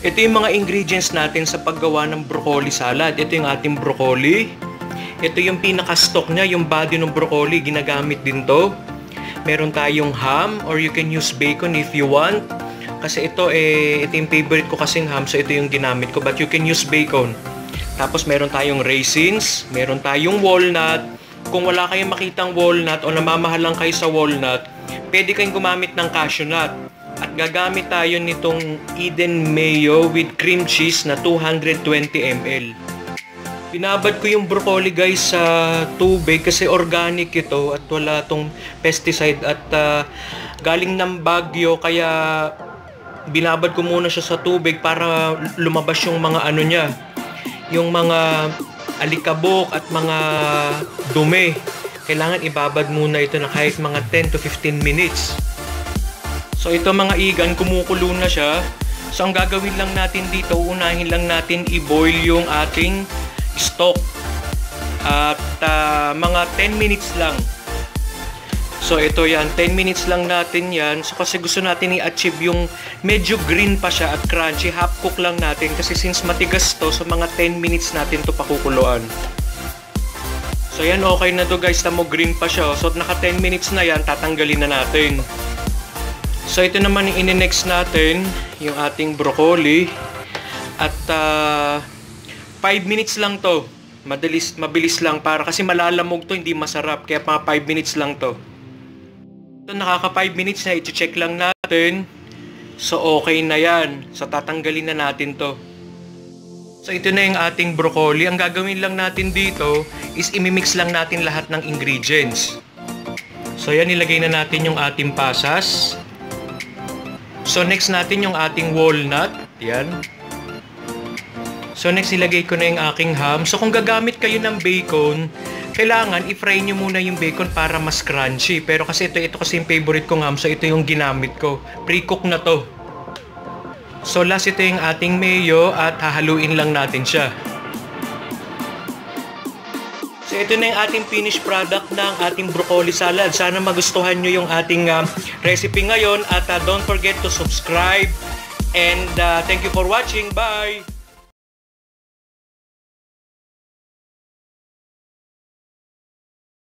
Ito yung mga ingredients natin sa paggawa ng broccoli salad. Ito yung ating broccoli. Ito yung pinaka-stock niya, yung body ng broccoli, ginagamit din to. Meron tayong ham or you can use bacon if you want. Kasi ito eh, ito yung favorite ko kasing ham, so ito yung ginamit ko. But you can use bacon. Tapos meron tayong raisins, meron tayong walnut. Kung wala kayong makitang walnut o namamahal lang kayo sa walnut, pwede kayong gumamit ng cashew nut. At gagamit tayo nitong Eden Mayo with cream cheese na 220 ml. Binabad ko yung broccoli guys sa tubig kasi organic ito at wala tong pesticide. At uh, galing ng Bagyo kaya binabad ko muna siya sa tubig para lumabas yung mga ano niya yung mga alikabok at mga dumi. Kailangan ibabad muna ito na kahit mga 10 to 15 minutes so ito mga igan kumukulo na siya so ang gagawin lang natin dito unahin lang natin i-boil yung ating stock at uh, mga 10 minutes lang So ito yan, 10 minutes lang natin yan. So kasi gusto natin i-achieve yung medyo green pa siya at crunchy. Half cook lang natin kasi since matigas to, so mga 10 minutes natin to pakukuluan. So yan, okay na to guys, tamo green pa siya. So naka 10 minutes na yan, tatanggalin na natin. So ito naman yung ine-next natin, yung ating broccoli. At uh, 5 minutes lang to. Madalis, mabilis lang para kasi malalamog to, hindi masarap. Kaya mga 5 minutes lang to. So nakaka 5 minutes na, i-check lang natin. So okay na yan. So tatanggalin na natin to. So ito na yung ating broccoli. Ang gagawin lang natin dito is imimix lang natin lahat ng ingredients. So yan, ilagay na natin yung ating pasas. So next natin yung ating walnut. Yan. So next ilagay ko na yung aking ham. So kung gagamit kayo ng bacon, kailangan i-fry nyo muna yung bacon para mas crunchy. Pero kasi ito, ito kasi yung favorite kong ham, so ito yung ginamit ko. Pre-cook na to. So last ito yung ating mayo at hahaluin lang natin siya. So ito na yung ating finished product ng ating broccoli salad. Sana magustuhan nyo yung ating uh, recipe ngayon at uh, don't forget to subscribe and uh, thank you for watching. Bye!